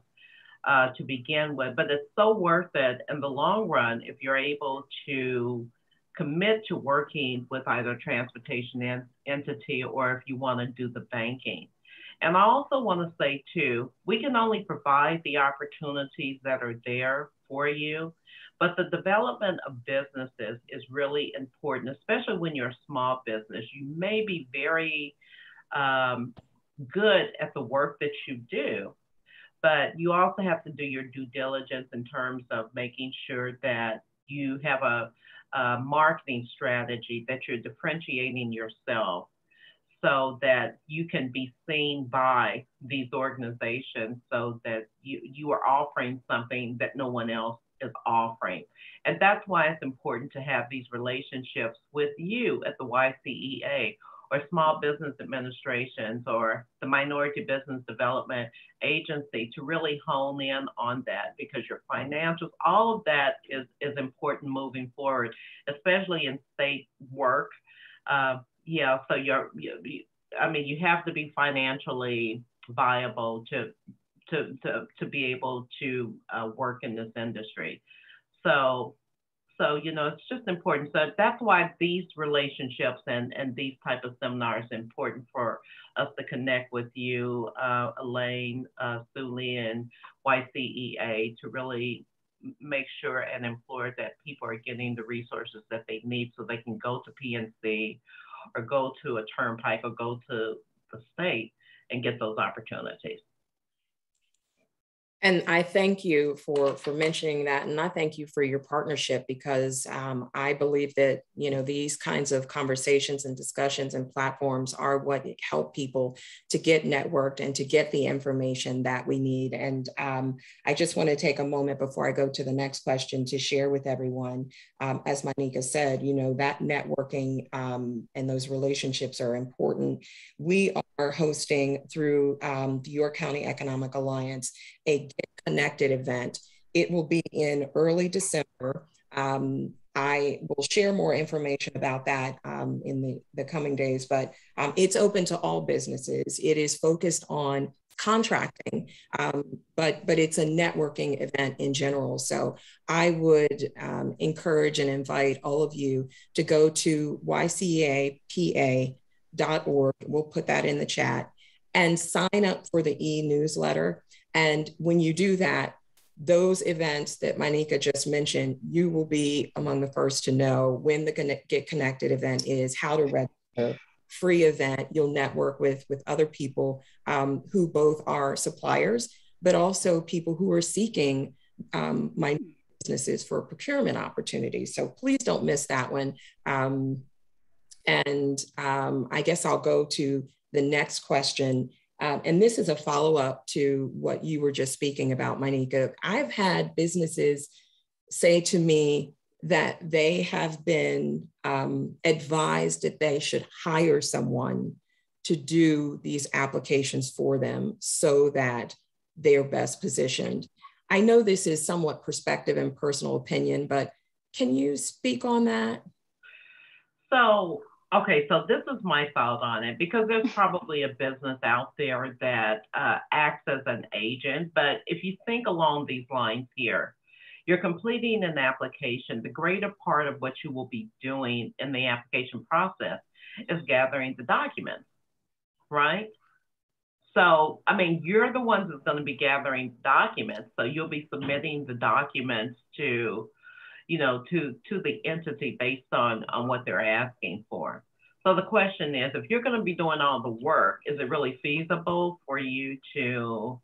uh, to begin with, but it's so worth it in the long run if you're able to commit to working with either transportation en- entity or if you want to do the banking. And I also want to say too, we can only provide the opportunities that are there for you, but the development of businesses is really important, especially when you're a small business. You may be very um, good at the work that you do, but you also have to do your due diligence in terms of making sure that you have a uh, marketing strategy that you're differentiating yourself so that you can be seen by these organizations so that you, you are offering something that no one else is offering. And that's why it's important to have these relationships with you at the YCEA or small business administrations or the minority business development agency to really hone in on that because your financials, all of that is, is important moving forward, especially in state work. Uh, yeah, so you're, you, I mean, you have to be financially viable to, to, to, to be able to uh, work in this industry. So so, you know, it's just important. So that's why these relationships and, and these type of seminars important for us to connect with you, uh, Elaine, uh, Suli, and YCEA to really make sure and implore that people are getting the resources that they need so they can go to PNC or go to a turnpike or go to the state and get those opportunities. And I thank you for for mentioning that, and I thank you for your partnership because um, I believe that you know these kinds of conversations and discussions and platforms are what help people to get networked and to get the information that we need. And um, I just want to take a moment before I go to the next question to share with everyone, um, as Myneca said, you know that networking um, and those relationships are important. We are hosting through um, the York County Economic Alliance a Get Connected event. It will be in early December. Um, I will share more information about that um, in the, the coming days, but um, it's open to all businesses. It is focused on contracting, um, but but it's a networking event in general. So I would um, encourage and invite all of you to go to yceapa.org. We'll put that in the chat and sign up for the e-newsletter. And when you do that, those events that Myneca just mentioned, you will be among the first to know when the Get Connected event is, how to register, free event. You'll network with, with other people um, who both are suppliers, but also people who are seeking um, my businesses for procurement opportunities. So please don't miss that one. Um, and um, I guess I'll go to the next question um, and this is a follow up to what you were just speaking about, Myneca. I've had businesses say to me that they have been um, advised that they should hire someone to do these applications for them so that they're best positioned. I know this is somewhat perspective and personal opinion, but can you speak on that? So, okay, so this is my thought on it because there's probably a business out there that uh, acts as an agent. But if you think along these lines here, you're completing an application. The greater part of what you will be doing in the application process is gathering the documents, right? So, I mean, you're the ones that's going to be gathering documents. So you'll be submitting the documents to, you know, to to the entity based on on what they're asking for. So the question is, if you're going to be doing all the work, is it really feasible for you to,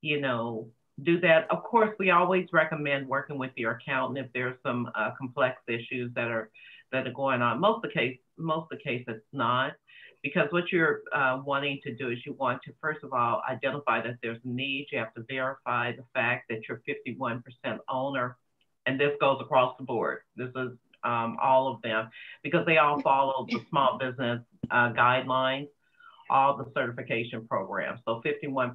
you know, do that? Of course, we always recommend working with your accountant if there's some uh, complex issues that are that are going on. Most of the case, most of the case, it's not because what you're uh, wanting to do is you want to, first of all, identify that there's a need. You have to verify the fact that you're 51% owner. And this goes across the board. This is um, all of them because they all follow the small business uh, guidelines, all the certification programs. So 51%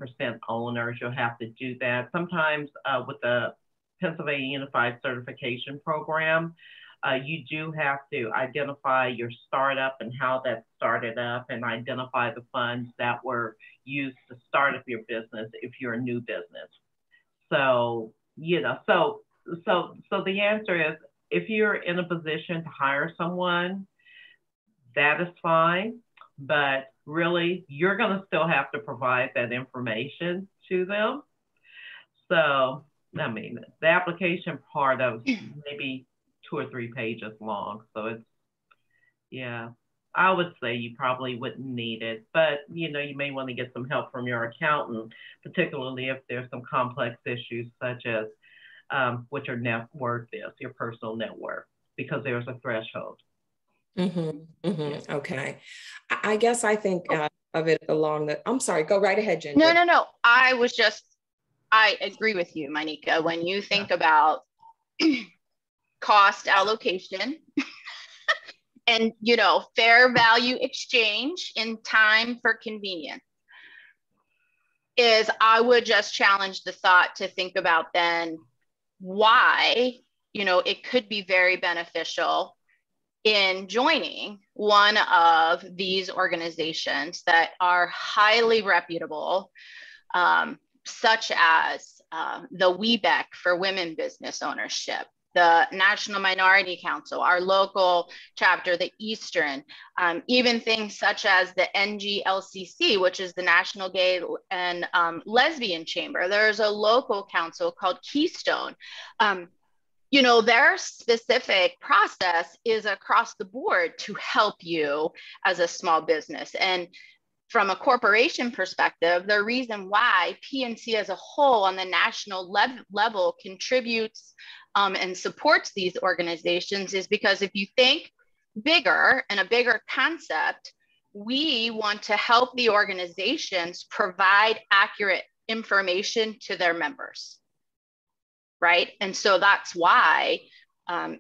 owners, you'll have to do that. Sometimes uh, with the Pennsylvania Unified Certification Program, uh, you do have to identify your startup and how that started up and identify the funds that were used to start up your business if you're a new business. So, you know, so so so the answer is if you're in a position to hire someone, that is fine, but really you're going to still have to provide that information to them. So, I mean, the application part of maybe two or three pages long. So it's, yeah, I would say you probably wouldn't need it, but you know, you may want to get some help from your accountant, particularly if there's some complex issues such as um, what your net worth is, your personal net worth, because there's a threshold. Mm-hmm, mm-hmm, okay. I guess I think uh, of it along the, I'm sorry, go right ahead, Jen. No, no, no. I was just, I agree with you, Myneca. When you think yeah. about cost allocation and you know fair value exchange in time for convenience is i would just challenge the thought to think about then why you know it could be very beneficial in joining one of these organizations that are highly reputable um, such as uh, the WEBEC for women business ownership, the National Minority Council, our local chapter, the Eastern, um, even things such as the NGLCC, which is the National Gay and um, Lesbian Chamber. There's a local council called Keystone. Um, you know, their specific process is across the board to help you as a small business. And from a corporation perspective, the reason why PNC as a whole on the national lev- level contributes um, and supports these organizations is because if you think bigger and a bigger concept, we want to help the organizations provide accurate information to their members. Right. And so that's why um,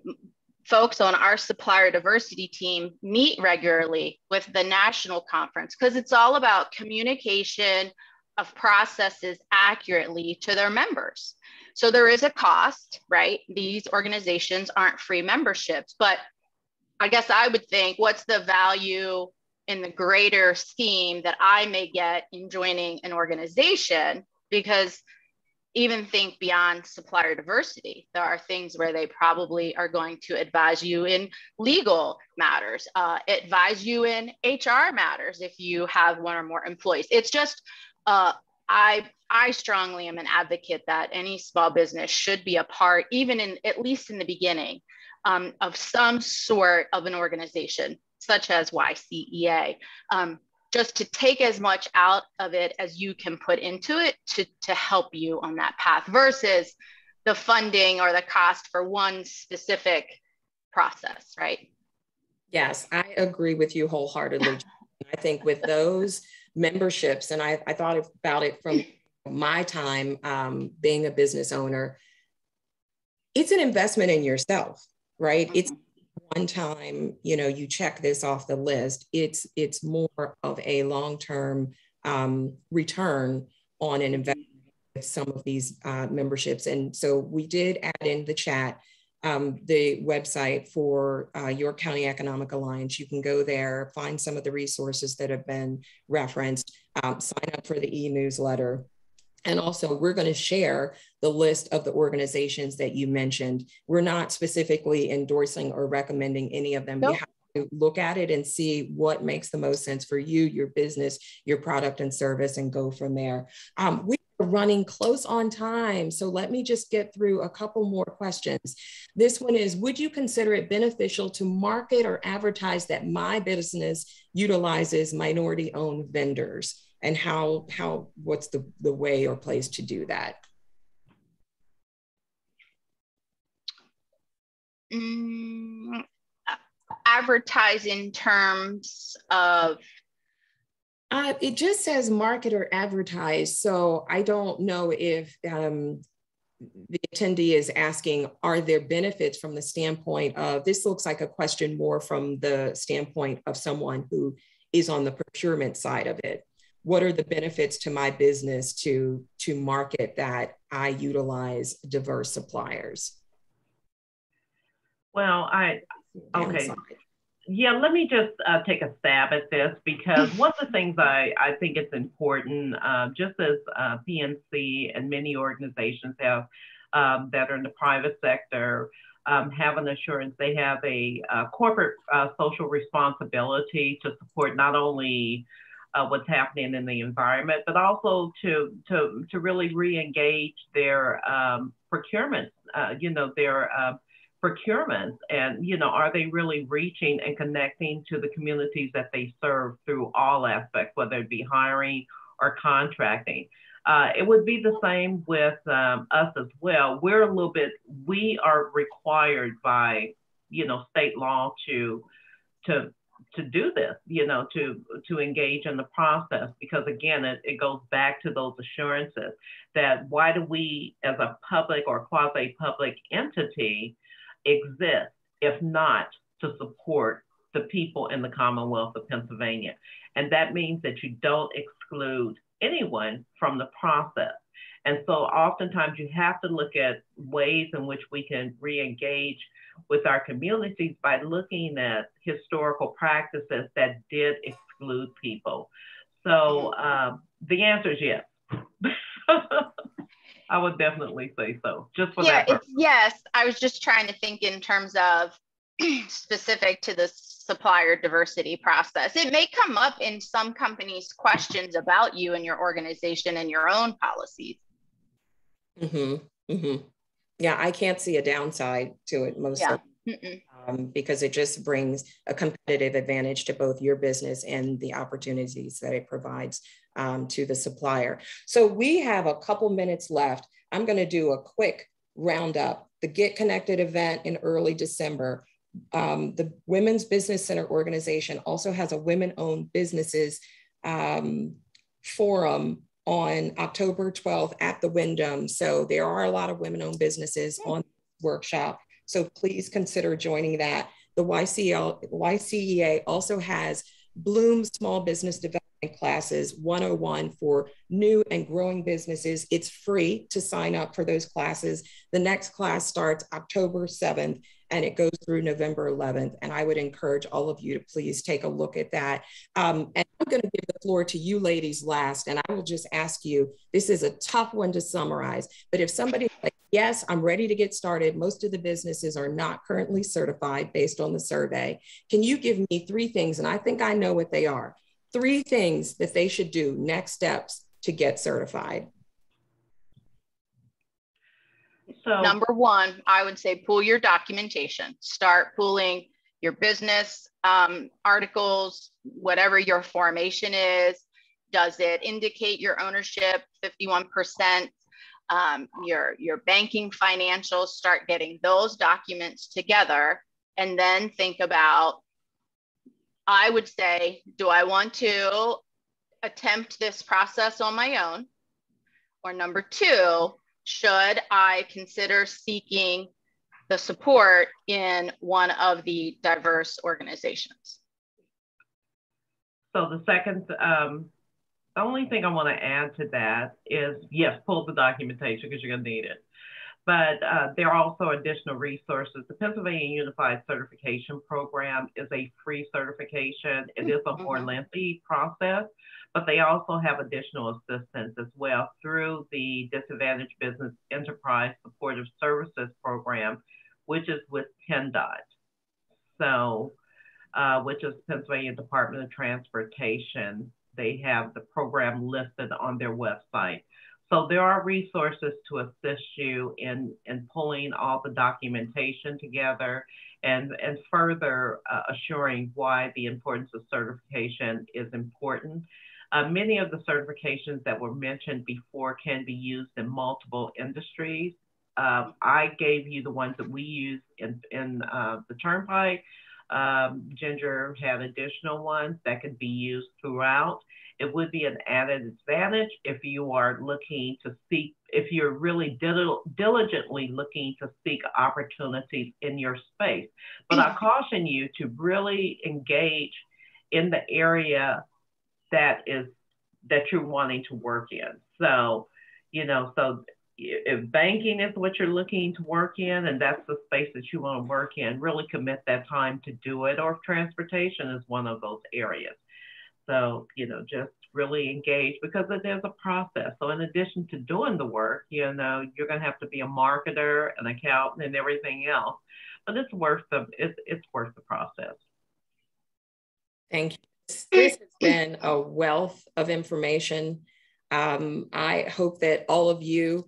folks on our supplier diversity team meet regularly with the national conference because it's all about communication of processes accurately to their members. So there is a cost, right? These organizations aren't free memberships, but I guess I would think what's the value in the greater scheme that I may get in joining an organization? Because even think beyond supplier diversity. There are things where they probably are going to advise you in legal matters, uh, advise you in HR matters if you have one or more employees. It's just uh, I I strongly am an advocate that any small business should be a part, even in at least in the beginning, um, of some sort of an organization, such as YCEA, um, just to take as much out of it as you can put into it to, to help you on that path versus the funding or the cost for one specific process, right? Yes, I agree with you wholeheartedly. I think with those memberships. And I, I thought about it from my time um, being a business owner. it's an investment in yourself, right? It's one time, you know, you check this off the list. It's it's more of a long-term um, return on an investment with some of these uh, memberships. And so we did add in the chat um, the website for uh, York County Economic Alliance. You can go there, find some of the resources that have been referenced, um, sign up for the e-newsletter. And also, we're going to share the list of the organizations that you mentioned. We're not specifically endorsing or recommending any of them. Nope. You have to look at it and see what makes the most sense for you, your business, your product and service, and go from there. Um, we running close on time. So let me just get through a couple more questions. This one is Would you consider it beneficial to market or advertise that my business utilizes minority owned vendors? and how how what's the the way or place to do that mm, advertise in terms of uh, it just says market or advertise so i don't know if um, the attendee is asking are there benefits from the standpoint of this looks like a question more from the standpoint of someone who is on the procurement side of it. What are the benefits to my business to to market that i utilize diverse suppliers? Well i okay yeah let me just uh, take a stab at this because one of the things i i think it's important uh, just as uh, pnc and many organizations have um, that are in the private sector um, have an assurance they have a, a uh, corporate uh, social responsibility to support not only uh, what's happening in the environment, but also to to to really re-engage their um, procurement, uh, you know, their uh, procurements, and you know, are they really reaching and connecting to the communities that they serve through all aspects, whether it be hiring or contracting. Uh, it would be the same with um, us as well. We're a little bit, we are required by, you know, state law to to to do this, you know, to to engage in the process because again, it, it goes back to those assurances that why do we as a public or quasi-public entity exist if not to support the people in the Commonwealth of Pennsylvania? And that means that you don't exclude anyone from the process. And so oftentimes you have to look at ways in which we can re-engage with our communities by looking at historical practices that did exclude people. So um, the answer is yes. I would definitely say so, just for yeah, that. yes, I was just trying to think in terms of specific to the supplier diversity process. It may come up in some companies' questions about you and your organization and your own policies. Mm-hmm. Mm-hmm yeah, I can't see a downside to it most yeah. um, because it just brings a competitive advantage to both your business and the opportunities that it provides um, to the supplier. So we have a couple minutes left. I'm going to do a quick roundup. The Get Connected event in early December. Um, the Women's Business Center organization also has a women-owned businesses um, forum on October 12th at the Wyndham. So there are a lot of women owned businesses on workshop. So please consider joining that. The YCL, YCEA also has Bloom Small Business Development classes 101 for new and growing businesses. It's free to sign up for those classes. The next class starts October 7th and it goes through November 11th. And I would encourage all of you to please take a look at that. Um, and I'm going to give the floor to you ladies last. And I will just ask you this is a tough one to summarize, but if somebody like, yes, I'm ready to get started, most of the businesses are not currently certified based on the survey. Can you give me three things? And I think I know what they are three things that they should do, next steps to get certified. So number one, I would say pull your documentation. Start pulling your business um, articles, whatever your formation is. Does it indicate your ownership 51%? Um, your your banking financials. Start getting those documents together, and then think about. I would say, do I want to attempt this process on my own? Or number two, should I consider seeking the support in one of the diverse organizations. So the second, um, the only thing I want to add to that is yes, pull the documentation because you're going to need it. But uh, there are also additional resources. The Pennsylvania Unified Certification Program is a free certification. It is a more mm-hmm. lengthy process, but they also have additional assistance as well through the Disadvantaged Business Enterprise Supportive Services Program, which is with PennDOT. So, uh, which is Pennsylvania Department of Transportation. They have the program listed on their website. So there are resources to assist you in, in pulling all the documentation together and, and further uh, assuring why the importance of certification is important. Uh, many of the certifications that were mentioned before can be used in multiple industries. Uh, I gave you the ones that we use in, in uh, the Turnpike. Um, Ginger had additional ones that could be used throughout. It would be an added advantage if you are looking to seek, if you're really dil diligently looking to seek opportunities in your space. But I caution you to really engage in the area that is that you're wanting to work in. So, you know, so if banking is what you're looking to work in and that's the space that you want to work in, really commit that time to do it. Or if transportation is one of those areas. So, you know, just really engage because it is a process. So in addition to doing the work, you know, you're going to have to be a marketer, an accountant, and everything else. But it's worth the it's it's worth the process. Thank you. This has been a wealth of information. Um, I hope that all of you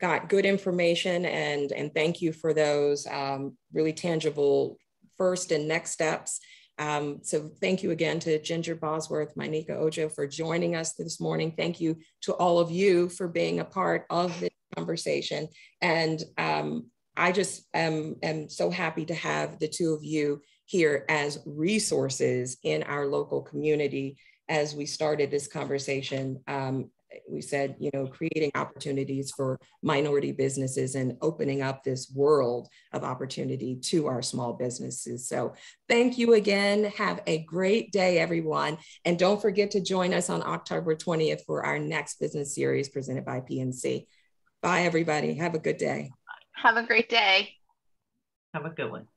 got good information and and thank you for those um, really tangible first and next steps. Um, so thank you again to Ginger Bosworth, Myneca Ojo for joining us this morning. Thank you to all of you for being a part of this conversation. And um, I just am, am so happy to have the two of you here as resources in our local community as we started this conversation um, we said, you know, creating opportunities for minority businesses and opening up this world of opportunity to our small businesses. So thank you again. Have a great day, everyone. And don't forget to join us on October 20th for our next business series presented by PNC. Bye, everybody. Have a good day. Have a great day. Have a good one.